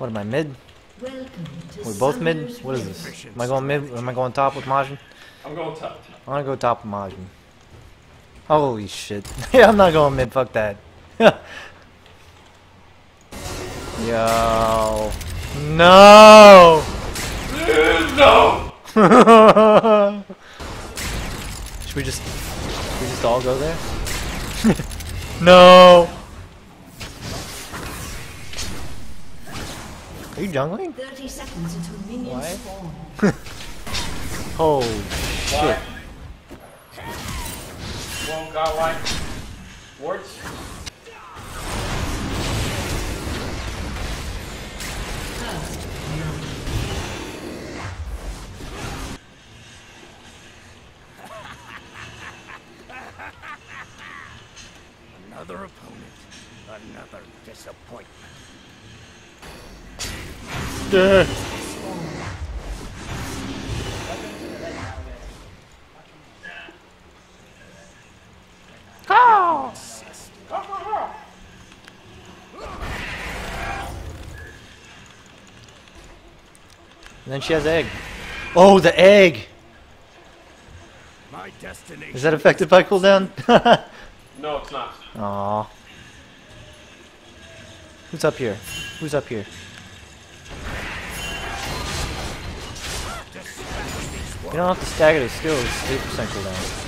What am I mid? Welcome to We both mid? What is this? Am I going mid? Am I going top with Majin? I'm going top. I'm gonna go top with Majin. Holy shit. yeah, I'm not going mid, fuck that. Yo. No! No! should we just should we just all go there? no! Are you jungling? 30 seconds until minions Why? spawn. Holy shit. Won't got like warts. Another opponent. Another disappointment. And then she has egg. Oh, the egg! My destination. Is that affected by cooldown? No, it's not. Aww. Who's up here? Who's up here? You don't have to stagger the skills. 8% cooldown.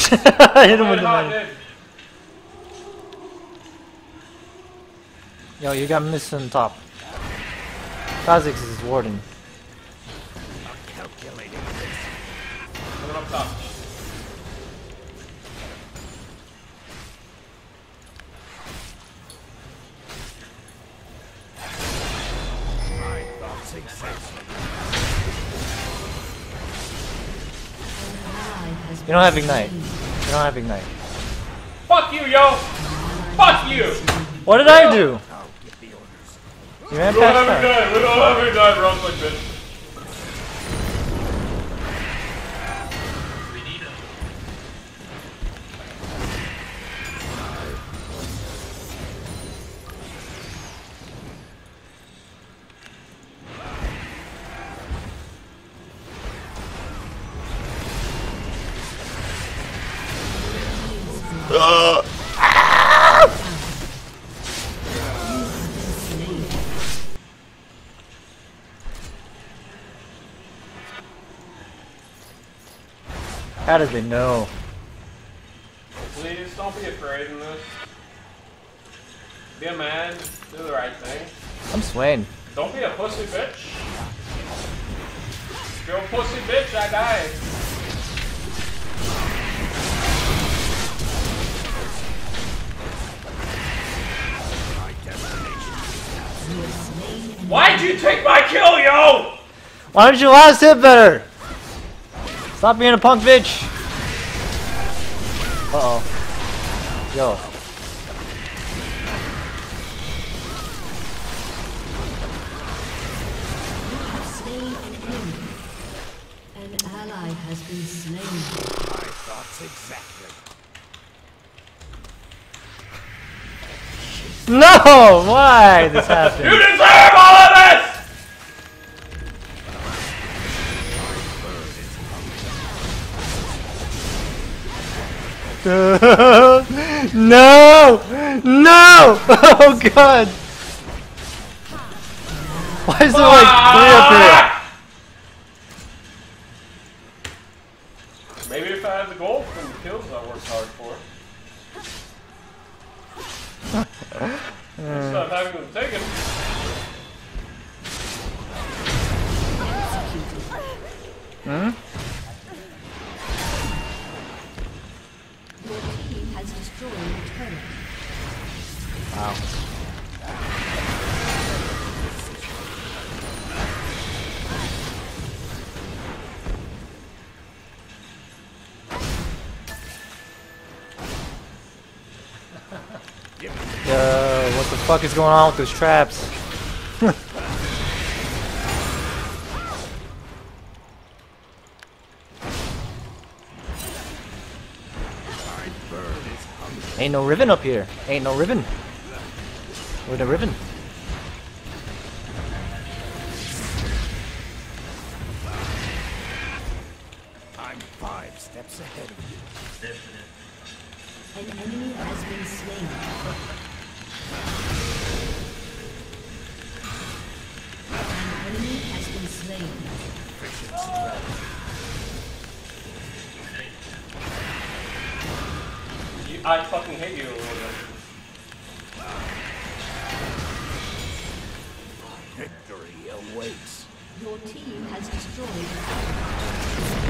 Hit him with the knife. Yo, you got missing top. Kha'Zix is warden. Coming up top. My thoughts exactly. Ally has You don't have ignite. You don't have ignite. Fuck you, yo! Fuck you! What did I do? We don't have her. ignite. We don't have ignite. Run like bitch. How did they know? Please don't be afraid in this. Be a man. Do the right thing. I'm Swain. Don't be a pussy bitch. If you're a pussy bitch, I die. Why'd you take my kill, yo? Why didn't you last hit better? Stop being a punk bitch. Uh oh. Yo. An ally has been slain. My thoughts exactly. No! Why this happened? no! No! Oh god! Why is there like three up here? Maybe if I had the gold from the kills I worked hard for. Instead of having them taken. Hmm? Wow. Yo, what the fuck is going on with those traps? Ain't no ribbon up here. Ain't no ribbon. Where the ribbon? Victory awaits. Your team has destroyed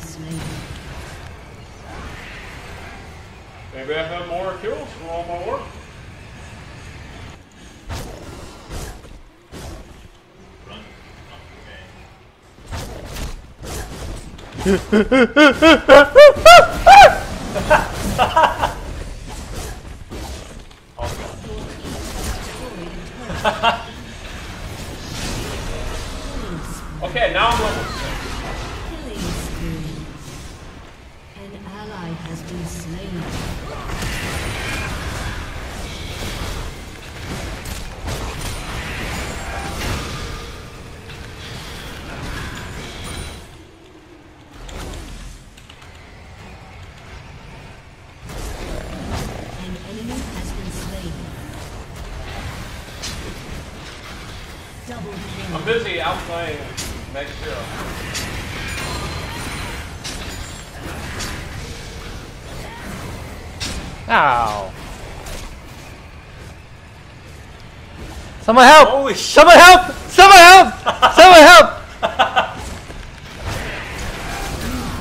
slain. Maybe I have more kills for all my work. Ah! kill. I'm busy outplaying Mega Ow. Someone help! Holy Someone help! Someone help! Someone help!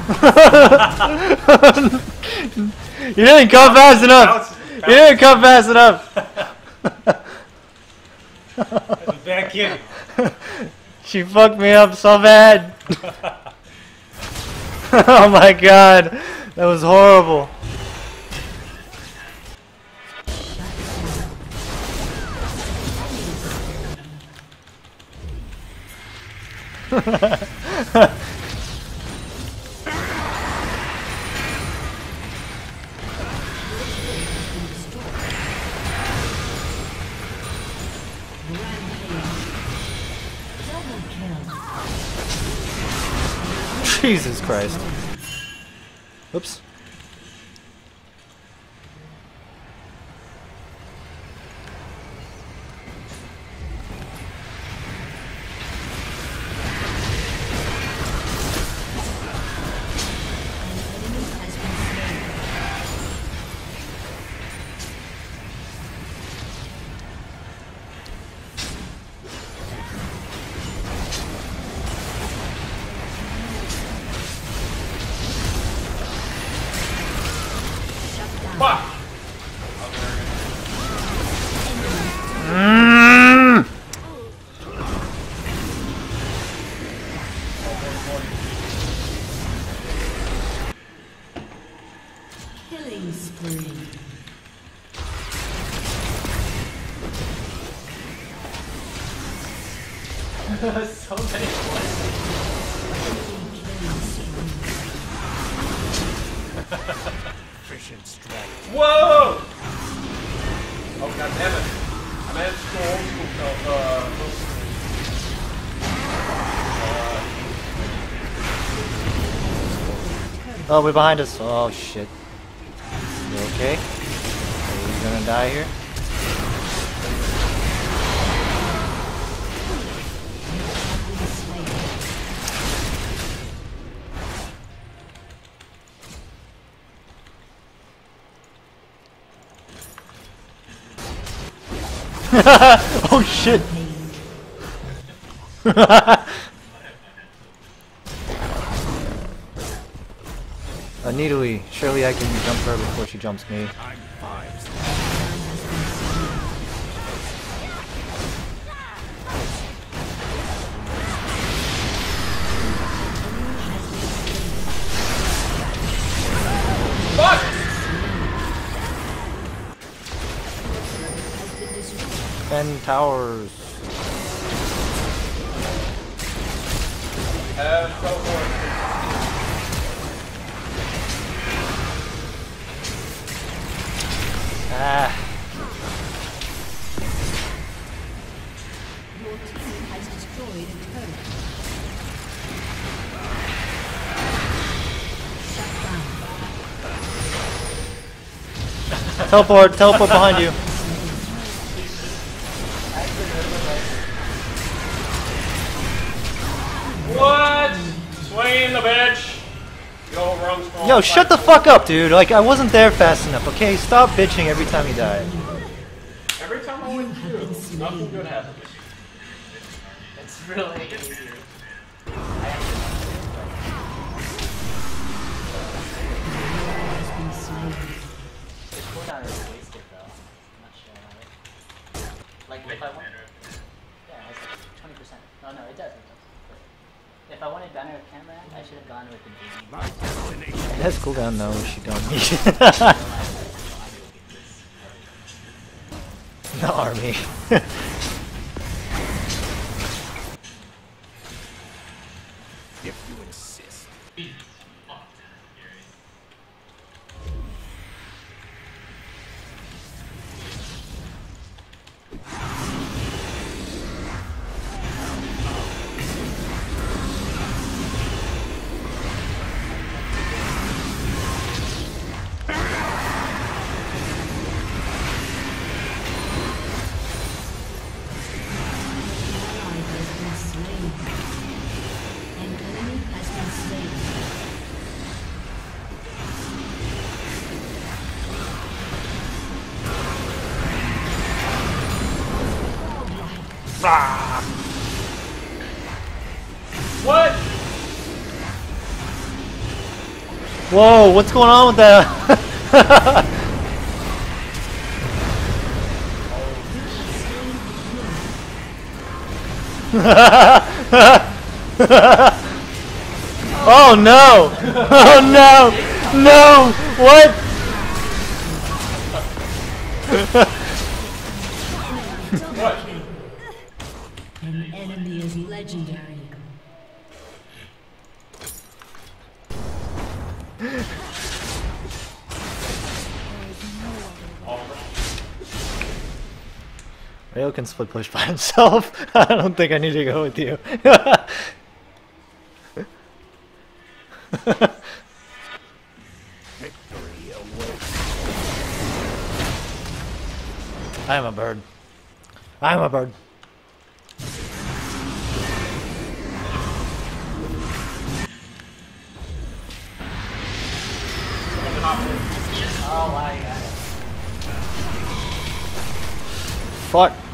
you didn't come fast enough! You didn't come fast enough! That's a bad kid. She fucked me up so bad! oh my god! That was horrible! Christ. Oops. Efficient strategy. Whoa! Oh god damn it. I managed to go old school stuff, uh, old. Oh, we're behind us. Oh shit. Nope. Okay. Are you gonna die here? oh shit! uh, Needly, surely I can jump her before she jumps me. Ten towers. Have teleport. Ah. Your team has destroyed a turret. Shut down. Teleport, teleport behind you. What? Swing the bitch. Yo, wrong spawn. Yo, shut the fuck up, dude. Like, I wasn't there fast enough, okay? Stop bitching every time you die. Every time I win two, nothing good happens. It's really easy. Has been slain. The cooldown is wasted though. I'm not sure how it. Like if I want. Yeah, it's twenty percent. No, no, it does. It does. But if I wanted Banner of Command, I should have gone with the. My destination. That's cooldown, no, she don't need The army. What? Whoa, what's going on with that? oh no! Oh no! No! What? What? Rayo can split push by himself. I don't think I need to go with you. I am a bird. I am a bird. Oh. Fuck.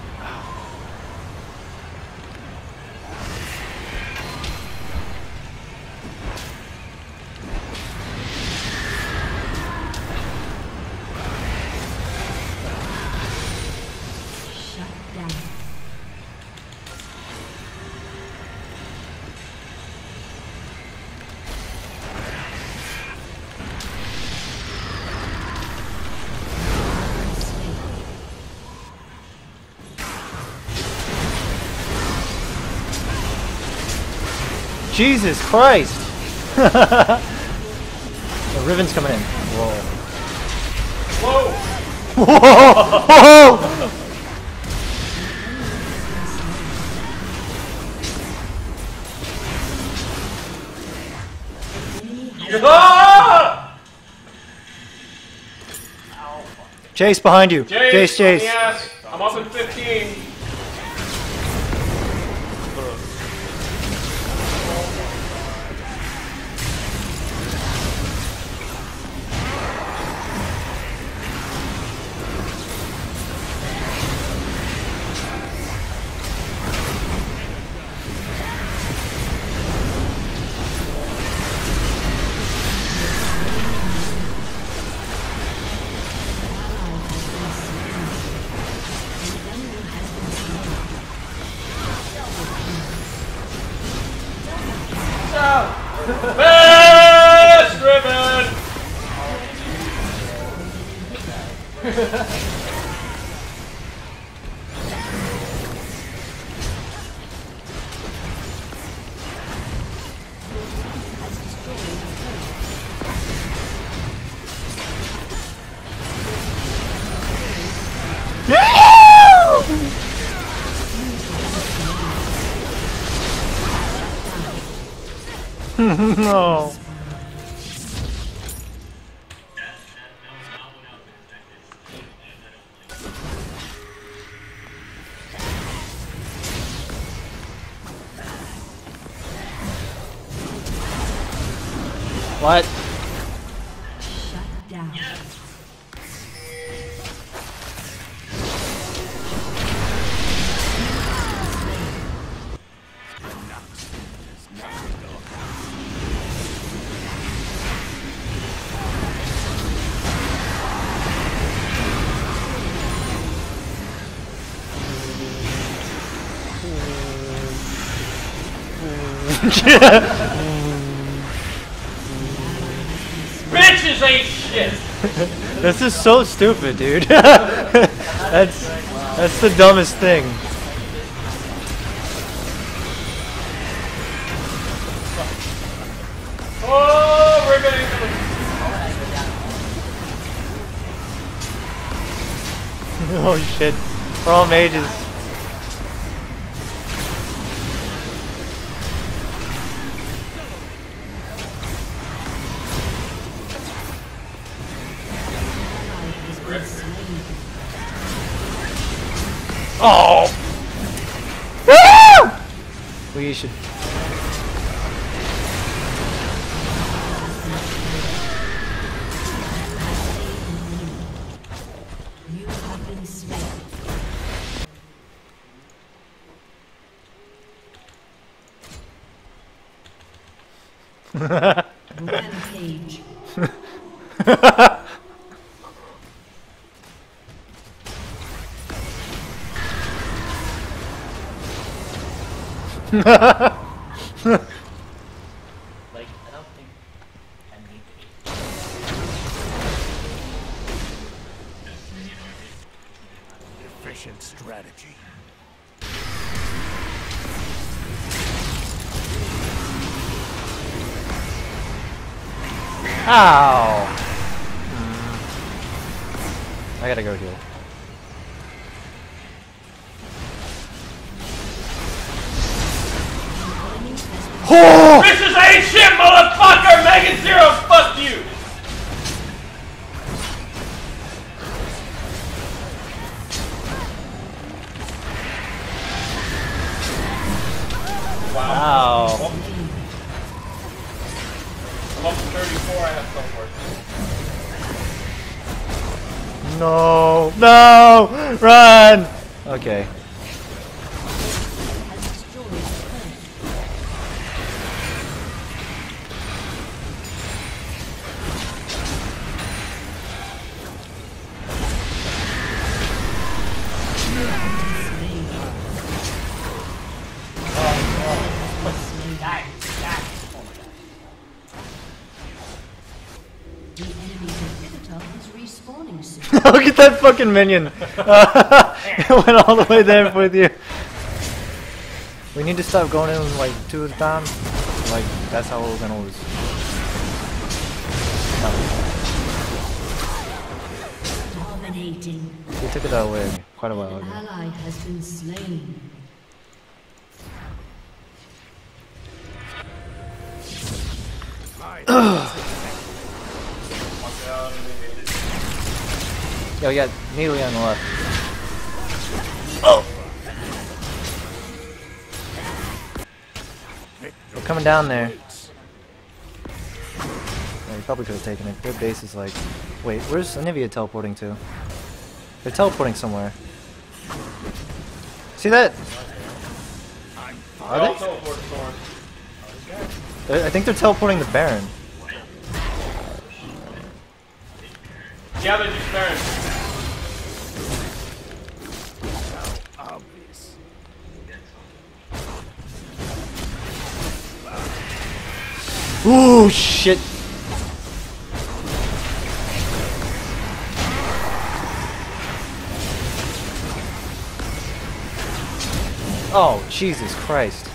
Jesus Christ! the Riven's coming in. Whoa. Whoa! Whoa! Whoa! Ah! Chase behind you. Jace, Chase, Chase. no. Bitches ain't shit! This is so stupid, dude. that's that's the dumbest thing. Oh, we're getting oh shit. We're all mages. Oh! Woo! We should. You have been Like, I don't think I need to be. Efficient strategy. Ow! Hmm. I gotta go heal. Oh! is ain't shit, motherfucker! Megan Zero, fuck you! Wow. Ow. I'm up to 34, I have somewhere. No! No! Run! Okay. At that fucking minion! it went all the way there with you. We need to stop going in like two at a time. Like, that's how we're gonna lose. Dominating. We took it that way quite a while An ago. ally has been slain. Yo, yeah, immediately on the left. Oh! We're coming down there. Yeah, you probably could have taken it. Their base is like... Wait, where's Anivia teleporting to? They're teleporting somewhere. See that? Are I'll they? teleport Thorn. They're- I think they're teleporting the Baron. Yeah, they just Baron. Ooh, shit. Oh, Jesus Christ.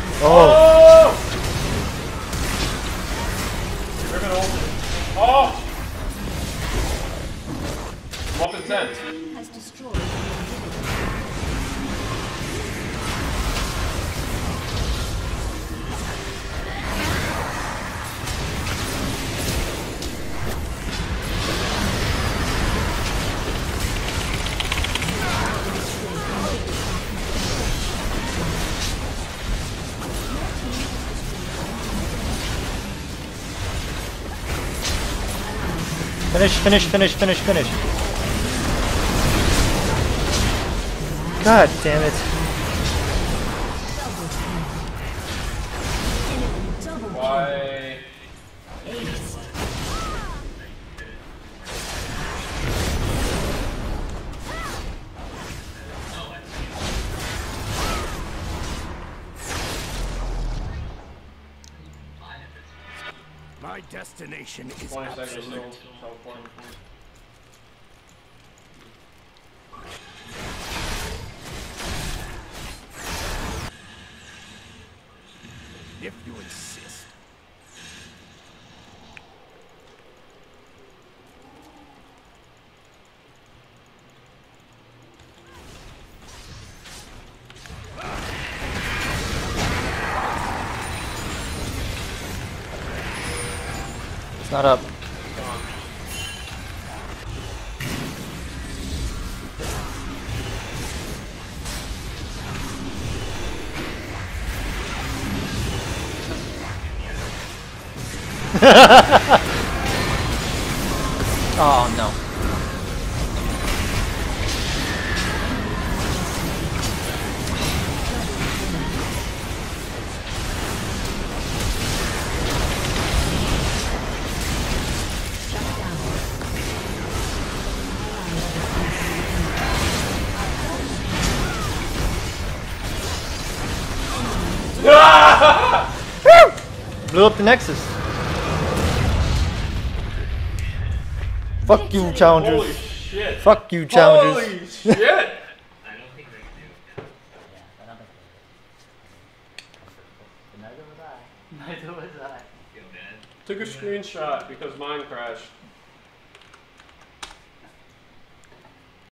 finish, finish, finish, finish, finish. God damn it. Seconds absolute. If you insist. It's not up. Oh no. Blew up the Nexus. Fuck you, Holy challengers. shit. Fuck you, challengers. Holy shit. Yeah, I don't think. Neither was I. Neither was I. Took a screenshot because mine crashed.